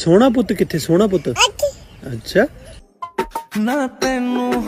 ਸੋਹਣਾ ਪੁੱਤ ਕਿੱਥੇ? ਸੋਹਣਾ ਪੁੱਤ। ਅੱਛਾ। ਨਾ ਤੈਨੂੰ